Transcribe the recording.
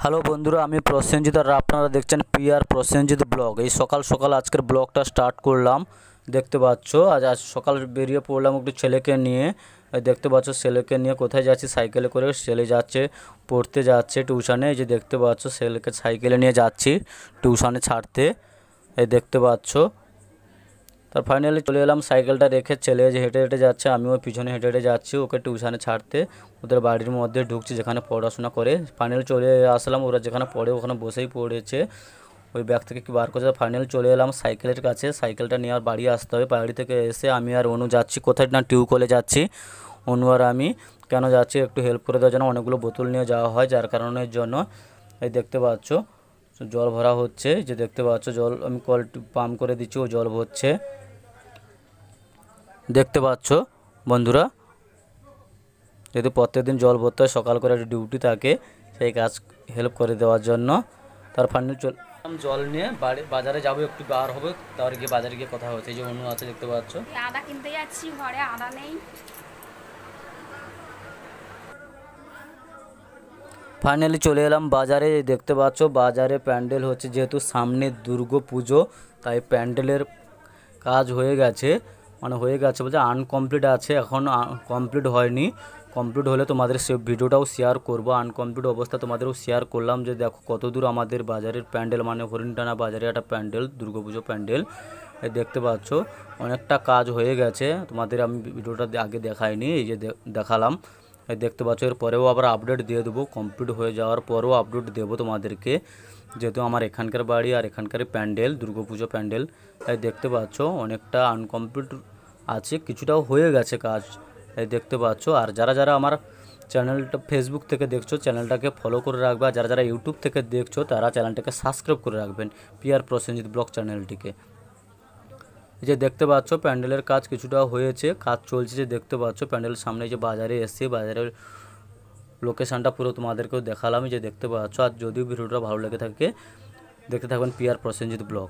Hello বন্ধুরা, আমি প্রসেনজিৎ আর আপনারা দেখছেন পিআর প্রসেনজিৎ ব্লগ। এই সকাল সকাল আজকের ব্লগটা স্টার্ট করলাম। দেখতে পাচ্ছ, আজ আজ সকাল বেরিয়ে পড়লাম একটু ছেলেকে নিয়ে। দেখতে পাচ্ছ, ছেলেকে নিয়ে কোথায় যাচ্ছি? সাইকেলে করে ছেলে যাচ্ছে, পড়তে যাচ্ছে টিউশনে। এই যে দেখতে পাচ্ছ, ছেলেকে সাইকেলে নিয়ে যাচ্ছি টিউশনে ছাড়তে। এই দেখতে পাচ্ছ তার ফাইনালি চলে এলাম সাইকেলটা রেখে ছেলে যে হেঁটে হেঁটে যাচ্ছে, আমিও পিছনে হেঁটে হেঁটে যাচ্ছি, ওকে টিউশানে ছাড়তে। ওদের বাড়ির মধ্যে ঢুকছি, যেখানে পড়াশোনা করে। ফাইনালি চলে আসলাম, ওরা যেখানে পড়ে ওখানে বসেই পড়েছে। ওই ব্যাগ থেকে কি বার করছে ফাইনাল চলে এলাম সাইকেলের কাছে। সাইকেলটা নিয়ে আর বাড়ি আসতে হবে। বাড়ি থেকে এসে আমি আর অনু যাচ্ছি, কোথায় না টিউকলে যাচ্ছি। অনু আর আমি কেন যাচ্ছি, একটু হেল্প করে দেওয়ার জন্য অনেকগুলো বোতল নিয়ে যাওয়া হয়, যার কারণের জন্য। এই দেখতে পাচ্ছ, জল ভরা হচ্ছে যে দেখতে পাচ্ছ, জল আমি কল পাম্প করে দিচ্ছি, ও জল ভরছে। দেখতে পাচ্ছ বন্ধুরা? যেহেতু প্রত্যেকদিন জল ভরতে হয় সকাল করে একটা ডিউটি থাকে সেই কাজ হেল্প করে দেওয়ার জন্য। তার ফাইনাল চল জল নিয়ে বাড়ি বাজারে যাব একটু বার হবে তারপরে গিয়ে বাজারে গিয়ে কথা হচ্ছে। এই যে অনু আছে দেখতে পাচ্ছ। আদা কিনতে যাচ্ছি ঘরে আদা নেই। ফাইনালি চলে এলাম বাজারে দেখতে পাচ্ছ বাজারে প্যান্ডেল হচ্ছে যেহেতু সামনে দুর্গা পুজো তাই প্যান্ডেলের কাজ হয়ে গেছে। মানে হয়ে গেছে বলছে আনকমপ্লিট আছে, এখন কমপ্লিট হয়নি। কমপ্লিট হলে তোমাদের সে ভিডিওটাও শেয়ার করব। আনকমপ্লিট অবস্থা তোমাদেরও শেয়ার করলাম যে দেখো কত দূর আমাদের বাজারের প্যান্ডেল মানে হরিণটানা বাজারে একটা প্যান্ডেল, দুর্গাপুজো প্যান্ডেল দেখতে পাচ্ছ। অনেকটা কাজ হয়ে গেছে। তোমাদের আমি ভিডিওটা আগে দেখাইনি, এই যে দেখালাম। দেখতে পাচ্ছ, এর পরেও আবার আপডেট দিয়ে দেবো। কমপ্লিট হয়ে যাওয়ার পরেও আপডেট দেবো তোমাদেরকে। যেহেতু আমার এখানকার বাড়ি আর এখানকার প্যান্ডেল, দুর্গাপুজো প্যান্ডেল তাই দেখতে পাচ্ছ, অনেকটা আনকমপ্লিট আছে, কিছুটাও হয়ে গেছে কাজ। এই দেখতে পাচ্ছ, আর যারা যারা আমার চ্যানেলটা ফেসবুক থেকে দেখছ, চ্যানেলটাকে ফলো করে রাখবে। আর যারা যারা ইউটিউব থেকে দেখছ, তারা চ্যানেলটাকে সাবস্ক্রাইব করে রাখবেন পিআর প্রসেনজিৎ ব্লগ চ্যানেলটিকে এই যে দেখতে পাচ্ছ, প্যান্ডেলের কাজ কিছুটা হয়েছে, কাজ চলছে, যে দেখতে পাচ্ছ প্যান্ডেলের সামনে যে বাজারে এসছে, বাজারের লোকেশানটা পুরো তোমাদেরকেও দেখালাম যে দেখতে পাচ্ছ, আর যদিও ভিডিওটা ভালো লেগে থাকে, দেখতে থাকবেন পিআর প্রসেনজিৎ ব্লগ